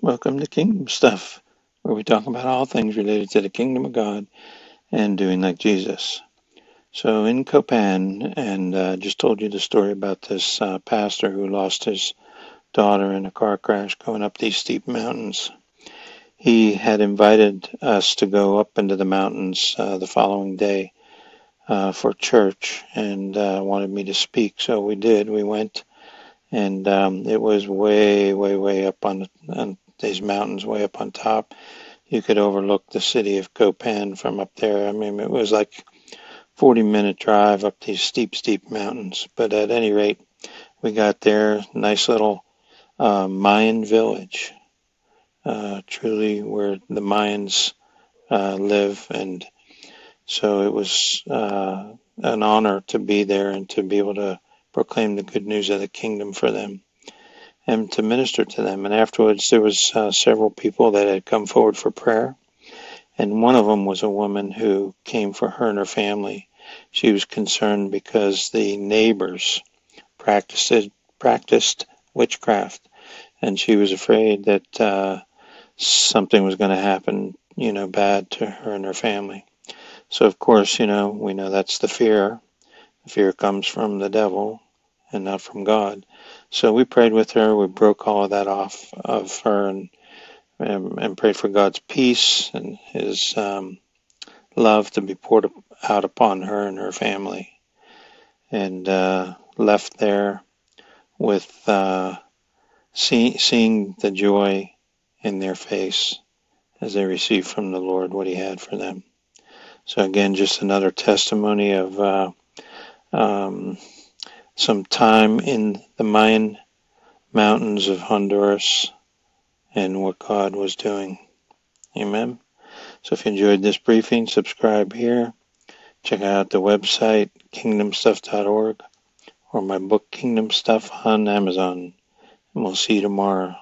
Welcome to Kingdom Stuff, where we talk about all things related to the kingdom of God and doing like Jesus. So in Copan, and uh, just told you the story about this uh, pastor who lost his daughter in a car crash going up these steep mountains. He had invited us to go up into the mountains uh, the following day uh, for church and uh, wanted me to speak. So we did. We went, and um, it was way, way, way up on, on these mountains, way up on top. You could overlook the city of Copan from up there. I mean, it was like 40 minute drive up these steep, steep mountains. But at any rate, we got there. Nice little uh, Mayan village, uh, truly where the Mayans uh, live. And so it was uh, an honor to be there and to be able to proclaim the good news of the kingdom for them and to minister to them. And afterwards, there was uh, several people that had come forward for prayer. And one of them was a woman who came for her and her family. She was concerned because the neighbors practiced practiced witchcraft, and she was afraid that uh, something was going to happen, you know, bad to her and her family. So of course, you know, we know that's the fear. Fear comes from the devil and not from God. So we prayed with her. We broke all of that off of her and and, and prayed for God's peace and His um, love to be poured out upon her and her family. And uh, left there with uh, see, seeing the joy in their face as they received from the Lord what He had for them. So again, just another testimony of uh, um, some time in the Mayan mountains of Honduras and what God was doing. Amen. So if you enjoyed this briefing, subscribe here. Check out the website, kingdomstuff.org, or my book, Kingdom Stuff, on Amazon. And we'll see you tomorrow.